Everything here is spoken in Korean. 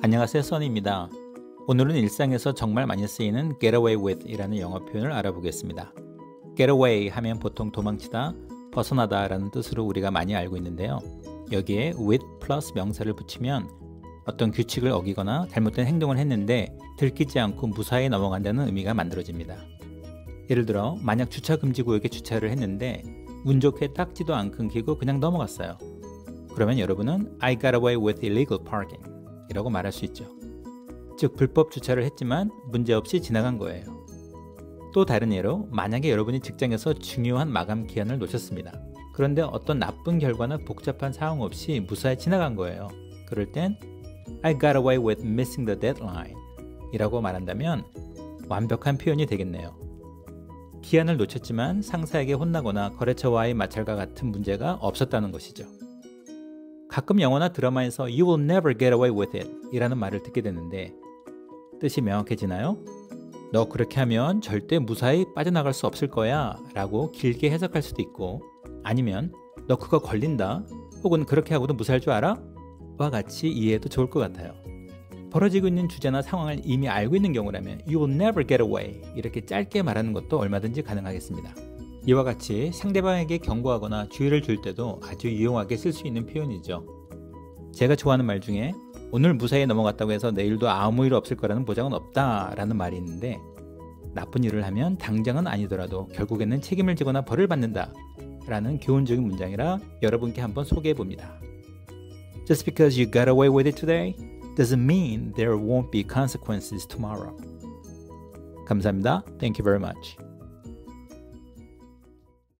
안녕하세요 써니입니다. 오늘은 일상에서 정말 많이 쓰이는 get away with 이라는 영어 표현을 알아보겠습니다. get away 하면 보통 도망치다, 벗어나다 라는 뜻으로 우리가 많이 알고 있는데요. 여기에 with 플러스 명사를 붙이면 어떤 규칙을 어기거나 잘못된 행동을 했는데 들키지 않고 무사히 넘어간다는 의미가 만들어집니다. 예를 들어 만약 주차 금지 구역에 주차를 했는데 운 좋게 딱지도 안 끊기고 그냥 넘어갔어요. 그러면 여러분은 I got away with illegal parking 이라고 말할 수 있죠. 즉 불법 주차를 했지만 문제없이 지나간 거예요. 또 다른 예로 만약에 여러분이 직장에서 중요한 마감 기한을 놓쳤습니다. 그런데 어떤 나쁜 결과나 복잡한 상황 없이 무사히 지나간 거예요. 그럴 땐 I got away with missing the deadline 이라고 말한다면 완벽한 표현이 되겠네요. 기한을 놓쳤지만 상사에게 혼나거나 거래처와의 마찰과 같은 문제가 없었다는 것이죠. 가끔 영화나 드라마에서 You will never get away with it 이라는 말을 듣게 되는데 뜻이 명확해지나요? 너 그렇게 하면 절대 무사히 빠져나갈 수 없을 거야 라고 길게 해석할 수도 있고 아니면 너 그거 걸린다 혹은 그렇게 하고도 무사할 줄 알아? 와 같이 이해해도 좋을 것 같아요. 벌어지고 있는 주제나 상황을 이미 알고 있는 경우라면 You will never get away 이렇게 짧게 말하는 것도 얼마든지 가능하겠습니다. 이와 같이 상대방에게 경고하거나 주의를 줄 때도 아주 유용하게 쓸 수 있는 표현이죠. 제가 좋아하는 말 중에 오늘 무사히 넘어갔다고 해서 내일도 아무 일 없을 거라는 보장은 없다 라는 말이 있는데 나쁜 일을 하면 당장은 아니더라도 결국에는 책임을 지거나 벌을 받는다 라는 교훈적인 문장이라 여러분께 한번 소개해 봅니다. Just because you got away with it today doesn't mean there won't be consequences tomorrow. 감사합니다. Thank you very much.